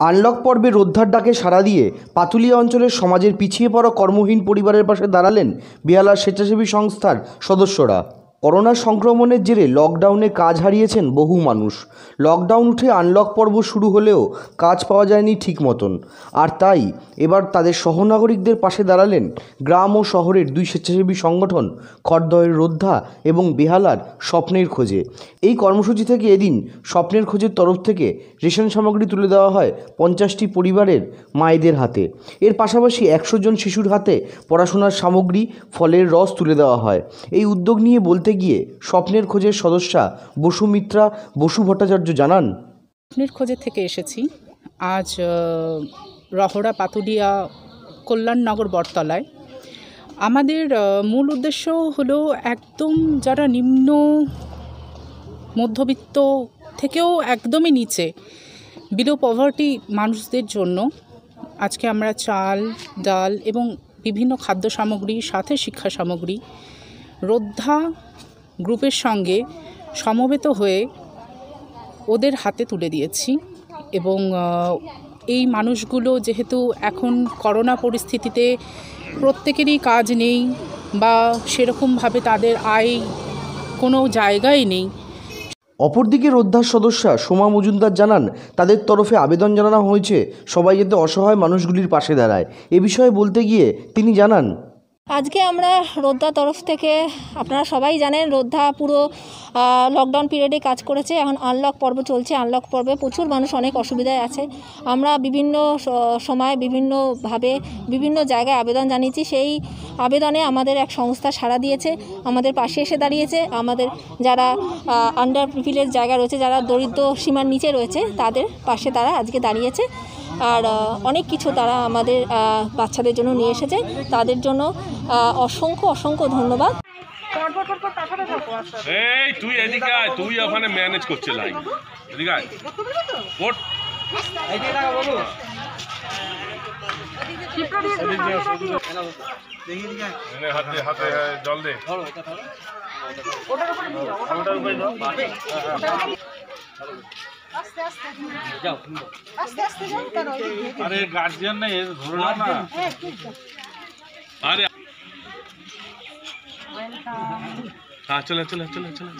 Unlock পর্বে রোদ্ধার ডাকে সাড়া দিয়ে পাতুলিয়া অঞ্চলের সমাজের পিছিয়ে পড়া কর্মহীন পরিবারের পাশে দাঁড়ালেন বেহালার স্বেচ্ছাসেবী সংস্থার সদস্যরা। করোনা সংক্রমণের জেরে লকডাউনে কাজ হারিয়েছেন বহু মানুষ। লকডাউন উঠে আনলক পর্ব শুরু হলেও কাজ পাওয়া যায়নি ঠিক মতন। আর তাই এবার তাদের সহনাগরিকদের পাশে দাঁড়ালেন গ্রাম ও শহরের দুই স্বেচ্ছাসেবী সংগঠন খড়দহের রোদ্ধা এবং বেহালার স্বপ্নের খোঁজে। এই কর্মসূচি থেকে এদিন স্বপ্নের খোঁজের তরফ থেকে রেশন সামগ্রী তুলে দেওয়া হয় পঞ্চাশটি পরিবারের মায়েদের হাতে। এর পাশাপাশি একশো জন শিশুর হাতে পড়াশোনার সামগ্রী ফলের রস তুলে দেওয়া হয়। এই উদ্যোগ নিয়ে বলতে গিয়ে স্বপ্নের খোঁজের সদস্যা বসুমিত্রা বসু ভট্টাচার্য জানান, স্বপ্নের খোঁজে থেকে এসেছি। আজ রহড়া পাতুলিয়া কল্যাণনগর বটতলায়। আমাদের মূল উদ্দেশ্য হলো একদম যারা নিম্ন মধ্যবিত্ত থেকেও একদমই নিচে বিলো পভার্টি মানুষদের জন্য আজকে আমরা চাল, ডাল এবং বিভিন্ন খাদ্য সামগ্রী, সাথে শিক্ষা সামগ্রী রোদ্ধা গ্রুপের সঙ্গে সমবেত হয়ে ওদের হাতে তুলে দিয়েছি এবং এই মানুষগুলো যেহেতু এখন করোনা পরিস্থিতিতে প্রত্যেকেরই কাজ নেই বা সেরকমভাবে তাদের আয় কোনো জায়গায় নেই। অপরদিকে রোদ্ধার সদস্যা সোমা মজুমদার জানান, তাদের তরফে আবেদন জানানো হয়েছে সবাই যাতে অসহায় মানুষগুলির পাশে দাঁড়ায়। এ বিষয়ে বলতে গিয়ে তিনি জানান আজকে আমরা রোদ্ধা তরফ থেকে, আপনারা সবাই জানেন রোদ্ধা পুরো লকডাউন পিরিয়ডে কাজ করেছে। এখন আনলক পর্ব চলছে। আনলক পর্বে প্রচুর মানুষ অনেক অসুবিধায় আছে। আমরা বিভিন্ন সময় বিভিন্নভাবে বিভিন্ন জায়গায় আবেদন জানিয়েছি। সেই আবেদনে আমাদের এক সংস্থা সাড়া দিয়েছে। আমাদের পাশে এসে দাঁড়িয়েছে। আমাদের যারা আন্ডার প্রিভিলেজ জায়গা রয়েছে, যারা দরিদ্র সীমার নিচে রয়েছে, তাদের পাশে তারা আজকে দাঁড়িয়েছে। আর অনেক কিছু তারা আমাদের বাচ্চাদের জন্য নিয়ে এসেছে। তাদের জন্য অসংখ্য অসংখ্য ধন্যবাদ। এই তুই এদিকে আয় তুই ওখানে ম্যানেজ করছে লাইন এদিকে আয়। হাতে হাতে জল দে। আরে গার্জিয়ান নেই ধরে নাও না আরে হ্যাঁ চলে চলে চলে চলে